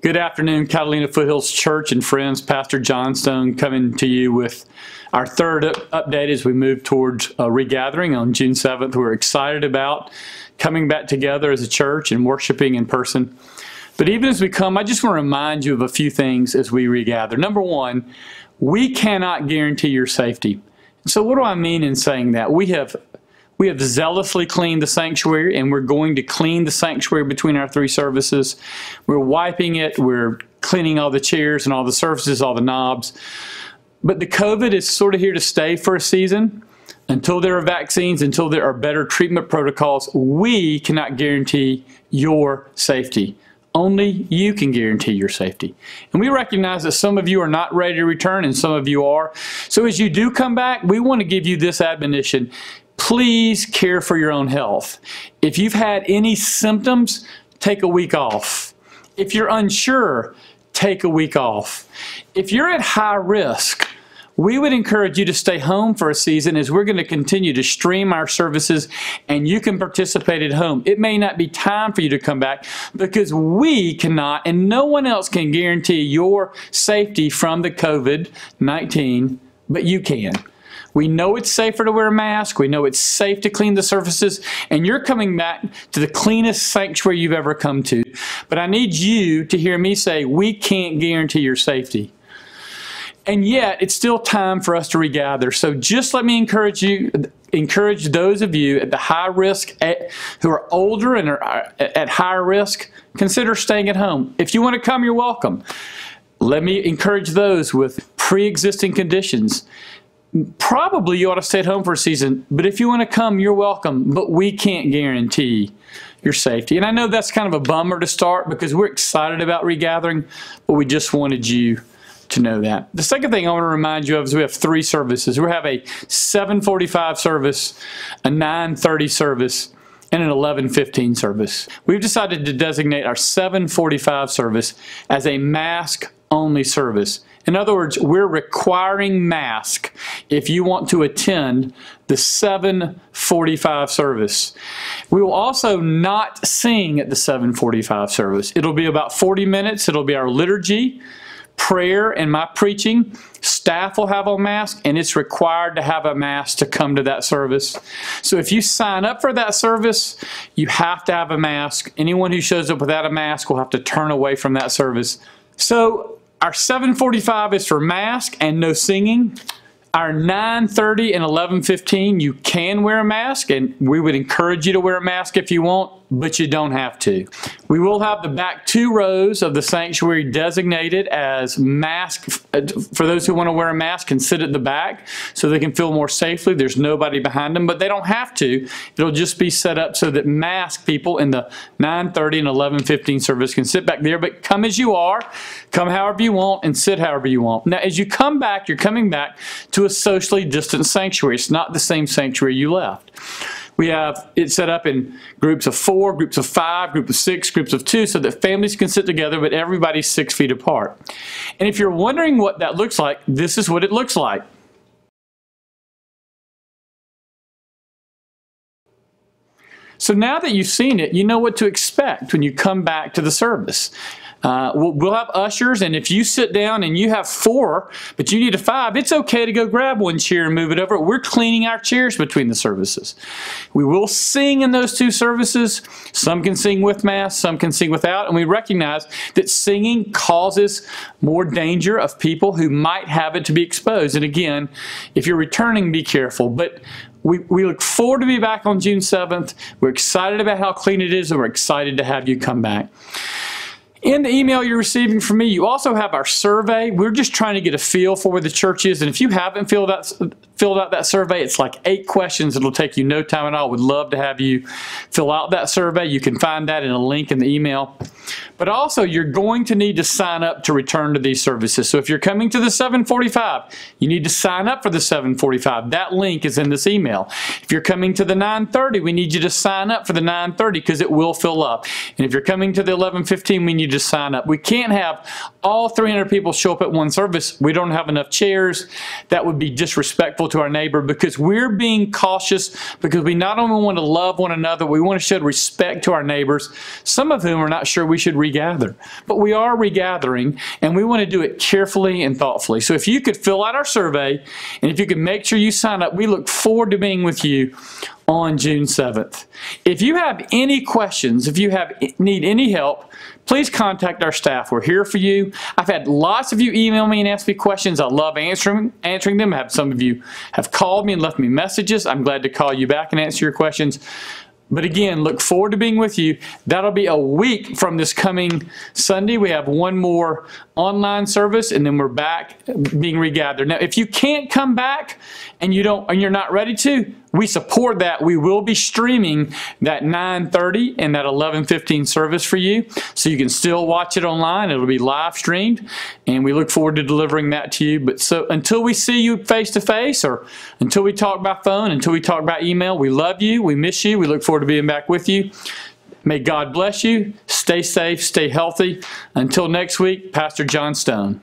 Good afternoon, Catalina Foothills Church and friends. Pastor Johnstone coming to you with our third update as we move towards regathering on June 7th. We're excited about coming back together as a church and worshiping in person. But even as we come, I just want to remind you of a few things as we regather. Number one, we cannot guarantee your safety. So what do I mean in saying that? We have we have zealously cleaned the sanctuary and we're going to clean the sanctuary between our three services. We're wiping it, we're cleaning all the chairs and all the surfaces, all the knobs. But the COVID is sort of here to stay for a season. Until there are vaccines, until there are better treatment protocols, we cannot guarantee your safety. Only you can guarantee your safety. And we recognize that some of you are not ready to return and some of you are. So as you do come back, we want to give you this admonition please care for your own health. If you've had any symptoms, take a week off. If you're unsure, take a week off. If you're at high risk, we would encourage you to stay home for a season as we're going to continue to stream our services and you can participate at home. It may not be time for you to come back because we cannot and no one else can guarantee your safety from the COVID-19, but you can. We know it's safer to wear a mask. We know it's safe to clean the surfaces. And you're coming back to the cleanest sanctuary you've ever come to. But I need you to hear me say, we can't guarantee your safety. And yet, it's still time for us to regather. So just let me encourage you, encourage those of you at the high risk, at, who are older and are uh, at higher risk, consider staying at home. If you want to come, you're welcome. Let me encourage those with pre-existing conditions probably you ought to stay at home for a season. But if you want to come, you're welcome. But we can't guarantee your safety. And I know that's kind of a bummer to start because we're excited about regathering, but we just wanted you to know that. The second thing I want to remind you of is we have three services. We have a 745 service, a 930 service, and an 1115 service. We've decided to designate our 745 service as a mask only service. In other words, we're requiring mask if you want to attend the 745 service. We will also not sing at the 745 service. It'll be about 40 minutes. It'll be our liturgy, prayer, and my preaching. Staff will have a mask, and it's required to have a mask to come to that service. So if you sign up for that service, you have to have a mask. Anyone who shows up without a mask will have to turn away from that service. So our 745 is for mask and no singing. Our 930 and 1115, you can wear a mask, and we would encourage you to wear a mask if you want but you don't have to. We will have the back two rows of the sanctuary designated as mask. For those who want to wear a mask, can sit at the back so they can feel more safely. There's nobody behind them, but they don't have to. It'll just be set up so that mask people in the 9:30 and 11:15 service can sit back there. But come as you are, come however you want, and sit however you want. Now, as you come back, you're coming back to a socially distant sanctuary. It's not the same sanctuary you left. We have it set up in groups of four, groups of five, groups of six, groups of two, so that families can sit together, but everybody's six feet apart. And if you're wondering what that looks like, this is what it looks like. So now that you've seen it, you know what to expect when you come back to the service. Uh, we'll, we'll, have ushers, and if you sit down and you have four, but you need a five, it's okay to go grab one chair and move it over. We're cleaning our chairs between the services. We will sing in those two services. Some can sing with mass, some can sing without, and we recognize that singing causes more danger of people who might have it to be exposed. And again, if you're returning, be careful. But we, we look forward to be back on June 7th. We're excited about how clean it is, and we're excited to have you come back. In the email you're receiving from me, you also have our survey. We're just trying to get a feel for where the church is. And if you haven't filled out, filled out that survey, it's like eight questions. It'll take you no time at all. We'd love to have you fill out that survey. You can find that in a link in the email. But also, you're going to need to sign up to return to these services. So if you're coming to the 745, you need to sign up for the 745. That link is in this email. If you're coming to the 930, we need you to sign up for the 930 because it will fill up. And if you're coming to the 1115, we need to sign up. We can't have all 300 people show up at one service. We don't have enough chairs. That would be disrespectful to our neighbor because we're being cautious because we not only want to love one another, we want to show respect to our neighbors, some of whom are not sure we should regather. But we are regathering and we want to do it carefully and thoughtfully. So if you could fill out our survey and if you could make sure you sign up, we look forward to being with you on June 7th. If you have any questions, if you have need any help, please contact our staff. We're here for you. I've had lots of you email me and ask me questions. I love answering answering them. I have some of you have called me and left me messages. I'm glad to call you back and answer your questions. But again, look forward to being with you. That'll be a week from this coming Sunday. We have one more online service and then we're back being regathered. Now, if you can't come back and you don't and you're not ready to, we support that. We will be streaming that 9:30 and that 11:15 service for you, so you can still watch it online. It'll be live streamed, and we look forward to delivering that to you. But so until we see you face to face, or until we talk by phone, until we talk by email, we love you. We miss you. We look forward to being back with you. May God bless you. Stay safe. Stay healthy. Until next week, Pastor John Stone.